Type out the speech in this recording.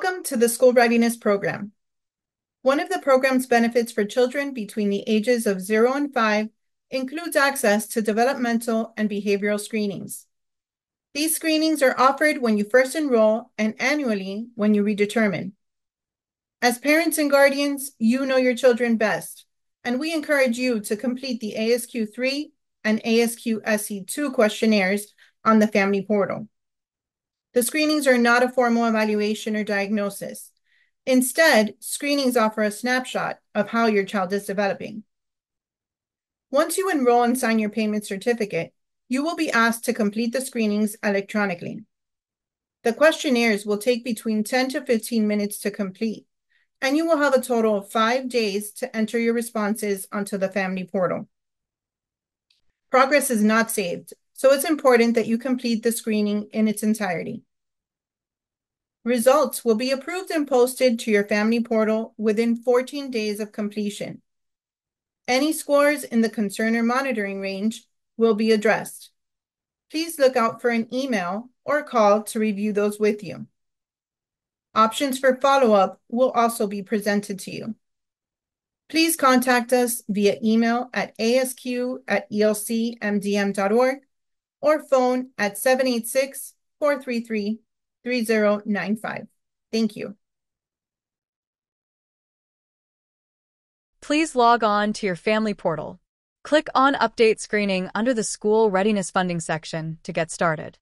to the School Readiness Program. One of the program's benefits for children between the ages of 0 and 5 includes access to developmental and behavioral screenings. These screenings are offered when you first enroll and annually when you redetermine. As parents and guardians, you know your children best, and we encourage you to complete the ASQ 3 and ASQ SE 2 questionnaires on the Family Portal. The screenings are not a formal evaluation or diagnosis. Instead, screenings offer a snapshot of how your child is developing. Once you enroll and sign your payment certificate, you will be asked to complete the screenings electronically. The questionnaires will take between 10 to 15 minutes to complete, and you will have a total of five days to enter your responses onto the family portal. Progress is not saved, so it's important that you complete the screening in its entirety. Results will be approved and posted to your family portal within 14 days of completion. Any scores in the concern or monitoring range will be addressed. Please look out for an email or call to review those with you. Options for follow-up will also be presented to you. Please contact us via email at asq at elcmdm.org or phone at 786 433 3095. Thank you. Please log on to your family portal. Click on Update Screening under the School Readiness Funding section to get started.